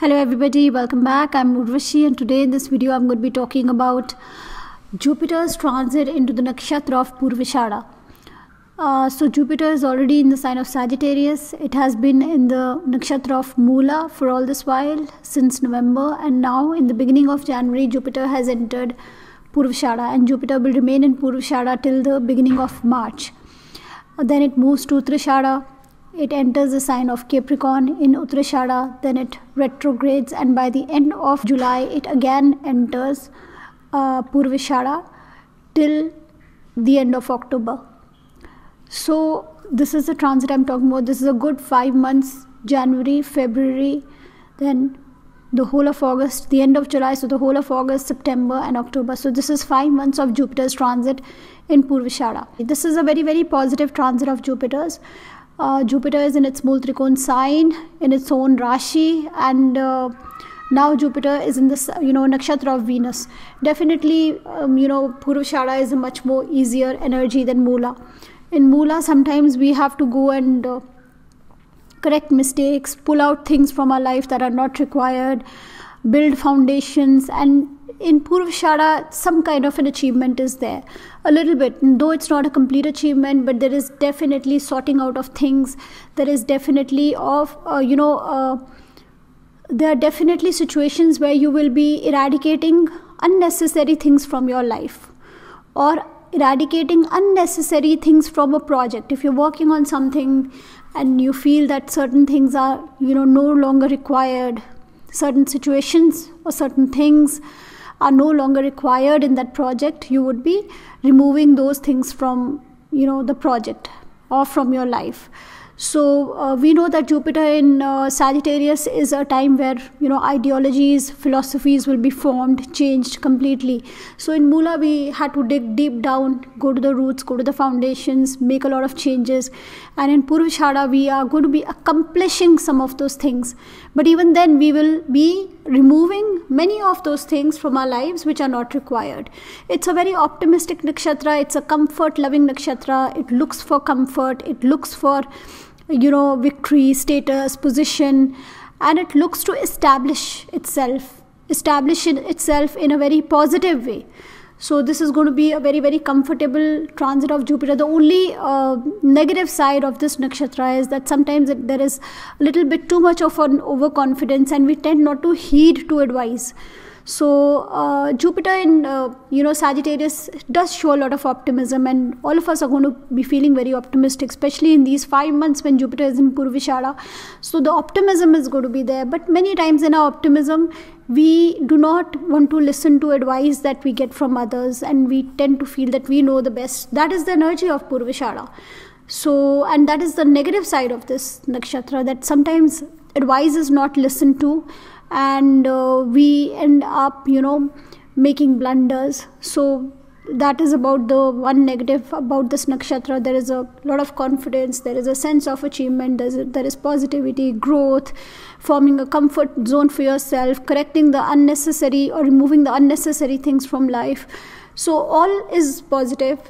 Hello everybody, welcome back. I'm Urvasshi and today in this video I'm going to be talking about Jupiter's transit into the nakshatra of Purvashada. Uh, so Jupiter is already in the sign of Sagittarius. It has been in the nakshatra of Mula for all this while since November and now in the beginning of January Jupiter has entered Purvashada and Jupiter will remain in Purvashada till the beginning of March. Then it moves to Uttarashada it enters the sign of Capricorn in Uttarashada, then it retrogrades, and by the end of July, it again enters uh, Purvashada till the end of October. So, this is the transit I'm talking about. This is a good five months January, February, then the whole of August, the end of July, so the whole of August, September, and October. So, this is five months of Jupiter's transit in Purvashada. This is a very, very positive transit of Jupiter's uh, Jupiter is in its Mool Trikon sign in its own Rashi and uh, now Jupiter is in this you know nakshatra of Venus. Definitely um, you know Purvashada is a much more easier energy than Mula. In Mula sometimes we have to go and uh, correct mistakes, pull out things from our life that are not required, build foundations and in Purvashada, some kind of an achievement is there. A little bit, though it's not a complete achievement, but there is definitely sorting out of things. There is definitely of, uh, you know, uh, there are definitely situations where you will be eradicating unnecessary things from your life or eradicating unnecessary things from a project. If you're working on something and you feel that certain things are, you know, no longer required, certain situations or certain things are no longer required in that project you would be removing those things from you know the project or from your life so uh, we know that Jupiter in uh, Sagittarius is a time where you know ideologies, philosophies will be formed, changed completely. So in Mula we had to dig deep down, go to the roots, go to the foundations, make a lot of changes. And in Purvashada we are going to be accomplishing some of those things. But even then we will be removing many of those things from our lives which are not required. It's a very optimistic nakshatra. It's a comfort loving nakshatra. It looks for comfort. It looks for you know victory status position and it looks to establish itself establish itself in a very positive way. So this is going to be a very very comfortable transit of jupiter. The only uh, negative side of this nakshatra is that sometimes it, there is a little bit too much of an overconfidence and we tend not to heed to advice so uh, Jupiter in uh, you know Sagittarius does show a lot of optimism, and all of us are going to be feeling very optimistic, especially in these five months when Jupiter is in Purvashada. So the optimism is going to be there. But many times in our optimism, we do not want to listen to advice that we get from others, and we tend to feel that we know the best. That is the energy of Purvashada. So, and that is the negative side of this nakshatra that sometimes advice is not listened to and uh, we end up you know making blunders. So that is about the one negative about this nakshatra. There is a lot of confidence. There is a sense of achievement. There's a, there is positivity growth forming a comfort zone for yourself correcting the unnecessary or removing the unnecessary things from life. So all is positive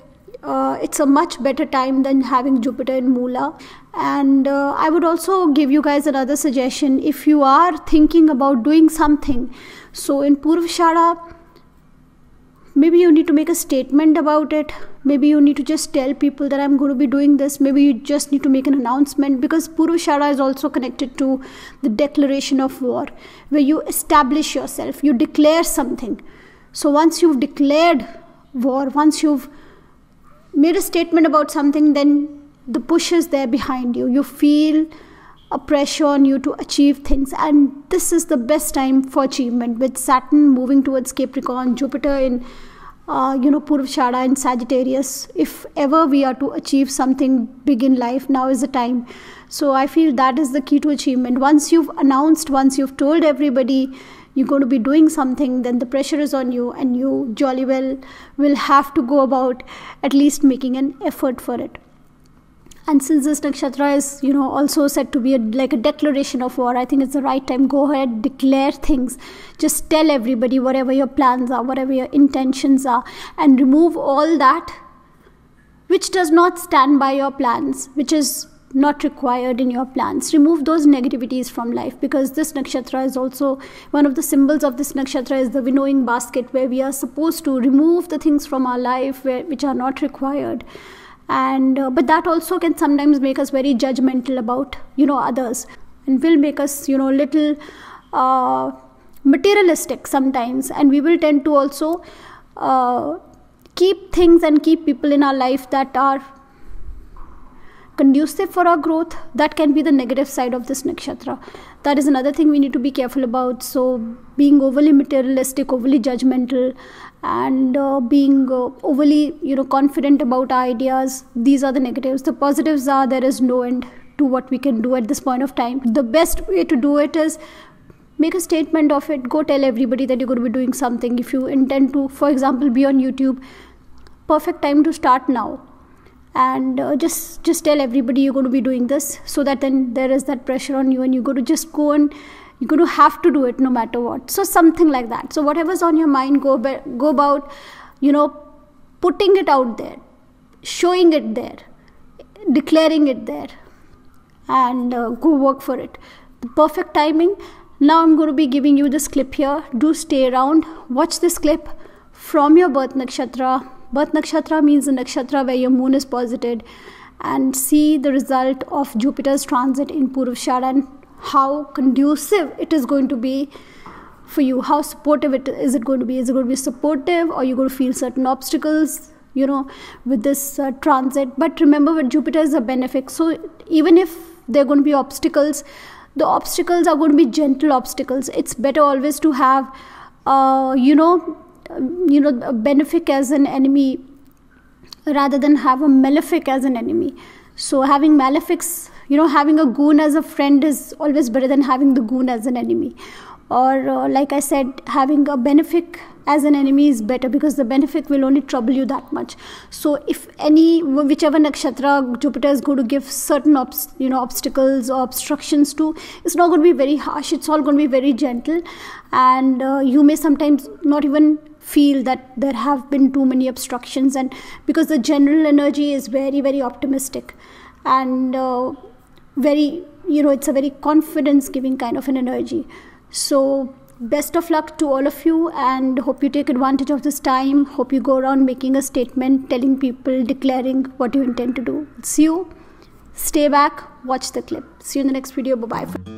uh, it's a much better time than having Jupiter in Mula. And uh, I would also give you guys another suggestion if you are thinking about doing something. So in Purvashada, maybe you need to make a statement about it. Maybe you need to just tell people that I'm going to be doing this. Maybe you just need to make an announcement because Purvashada is also connected to the declaration of war, where you establish yourself, you declare something. So once you've declared war, once you've made a statement about something, then the push is there behind you. You feel a pressure on you to achieve things, and this is the best time for achievement. With Saturn moving towards Capricorn, Jupiter in uh, you know Purvashada and Sagittarius. If ever we are to achieve something big in life, now is the time. So I feel that is the key to achievement. Once you've announced, once you've told everybody you're going to be doing something, then the pressure is on you, and you jolly well will have to go about at least making an effort for it. And since this nakshatra is, you know, also said to be a, like a declaration of war, I think it's the right time. Go ahead, declare things. Just tell everybody whatever your plans are, whatever your intentions are, and remove all that which does not stand by your plans, which is not required in your plans remove those negativities from life because this nakshatra is also one of the symbols of this nakshatra is the winnowing basket where we are supposed to remove the things from our life where, which are not required and uh, but that also can sometimes make us very judgmental about you know others. And will make us you know little uh, materialistic sometimes. And we will tend to also uh, keep things and keep people in our life that are conducive for our growth that can be the negative side of this nakshatra. That is another thing we need to be careful about. So being overly materialistic overly judgmental and uh, being uh, overly you know confident about our ideas these are the negatives. The positives are there is no end to what we can do at this point of time. The best way to do it is make a statement of it. Go tell everybody that you're going to be doing something. If you intend to for example be on youtube perfect time to start now and uh, just just tell everybody you're going to be doing this so that then there is that pressure on you and you're going to just go and you're going to have to do it no matter what. So something like that. So whatever's on your mind go go about you know putting it out there showing it there declaring it there and uh, go work for it. The perfect timing. Now i'm going to be giving you this clip here. Do stay around. Watch this clip from your birth nakshatra birth nakshatra means the nakshatra where your moon is posited and see the result of jupiter's transit in purvashada and how conducive it is going to be for you. How supportive it is it going to be? Is it going to be supportive or you going to feel certain obstacles you know with this uh, transit? But remember that jupiter is a benefic. So even if there are going to be obstacles the obstacles are going to be gentle obstacles. It's better always to have uh, you know Um, you know a benefic as an enemy rather than have a malefic as an enemy. So having malefics you know having a goon as a friend is always better than having the goon as an enemy or uh, like i said having a benefic as an enemy is better because the benefic will only trouble you that much. So if any whichever nakshatra jupiter is going to give certain obs- you know obstacles or obstructions to it's not going to be very harsh. It's all going to be very gentle. And uh, you may sometimes not even feel that there have been too many obstructions and because the general energy is very very optimistic. And uh, very you know it's a very confidence giving kind of an energy so best of luck to all of you and hope you take advantage of this time. Hope you go around making a statement telling people declaring what you intend to do. See you. Stay back. Watch the clip. See you in the next video. Bye bye